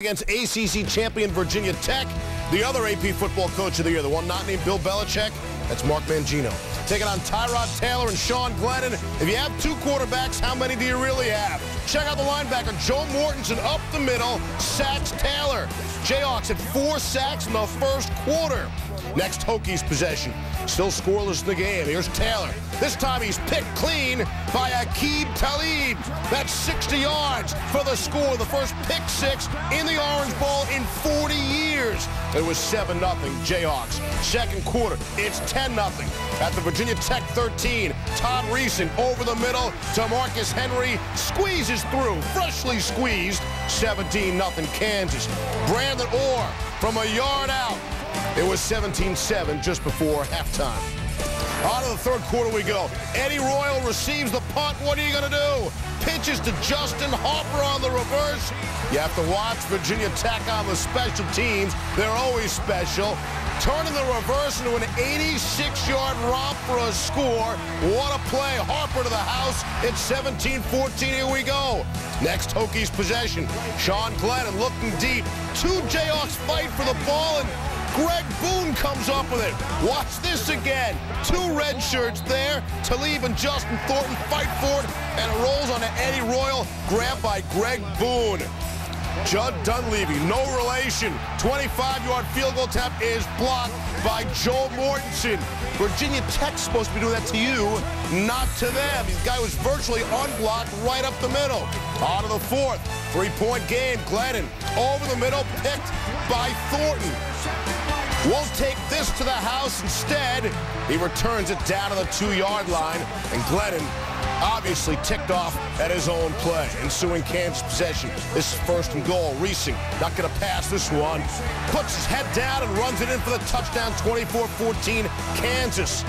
against ACC champion Virginia Tech. The other AP football coach of the year, the one not named Bill Belichick, that's Mark Mangino. Taking on Tyrod Taylor and Sean Glennon. If you have two quarterbacks, how many do you really have? Check out the linebacker, Joe Mortensen, up the middle, sacks Taylor. Jayhawks had four sacks in the first quarter. Next Hokies possession. Still scoreless in the game. Here's Taylor. This time he's picked clean by Aqib Talib. That's 60 yards for the score. The first pick six in the Orange Bowl in 40 years. It was 7-0 Jayhawks. Second quarter, it's 10-0 at the Virginia Tech 13. Todd Reesing over the middle to Marcus Henry. Squeezes through, freshly squeezed. 17-0 Kansas. Brandon Ore from a yard out it was 17-7 just before halftime. On to the third quarter we go. Eddie Royal receives the punt. What are you going to do? Pitches to Justin Harper on the reverse. You have to watch Virginia Tech on the special teams. They're always special. Turning the reverse into an 86-yard romp for a score. What a play. Harper to the house. It's 17-14. Here we go. Next Hokies possession. Sean Glennon looking deep. Two Jayhawks fight for the ball, and Greg Boone comes up with it. Watch this again. Two red shirts there. Talib and Justin Thornton fight for it, and it rolls on to Eddie Royal, grabbed by Greg Boone. Jud Dunlevy, no relation. 25-yard field goal attempt is blocked by Joe Mortensen. Virginia Tech's supposed to be doing that to you, not to them. This guy was virtually unblocked right up the middle. On to the fourth. Three-point game. Glennon over the middle, picked by Thornton. Won't take this to the house instead. He returns it down to the two-yard line, and Glennon obviously ticked off at his own play. Ensuing Kansas possession. This is first and goal. Reesing not going to pass this one. Puts his head down and runs it in for the touchdown, 24-14, Kansas.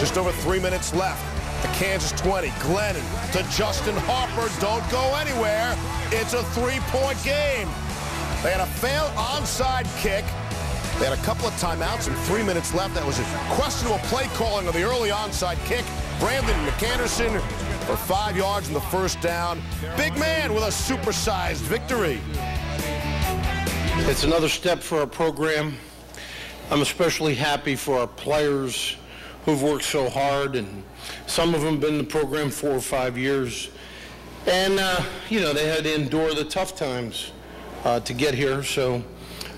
Just over three minutes left. The Kansas 20. Glennon to Justin Harper. Don't go anywhere. It's a three-point game. They had a failed onside kick. They had a couple of timeouts and three minutes left. That was a questionable play calling on the early onside kick. Brandon McAnderson for five yards in the first down. Big man with a supersized victory. It's another step for our program. I'm especially happy for our players who've worked so hard, and some of them been in the program four or five years. And, uh, you know, they had to endure the tough times uh, to get here, so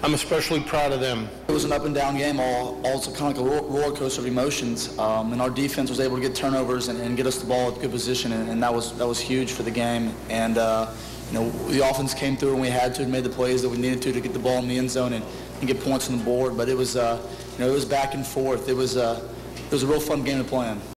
I'm especially proud of them. It was an up and down game, all, all kind of like a roller coaster of emotions. Um, and our defense was able to get turnovers and, and, get us the ball at good position, and, and, that was that was huge for the game. And uh, you know, the offense came through and we had to and made the plays that we needed to to get the ball in the end zone and, and get points on the board. But it was uh, you know it was back and forth. It was uh, it was a real fun game to play in.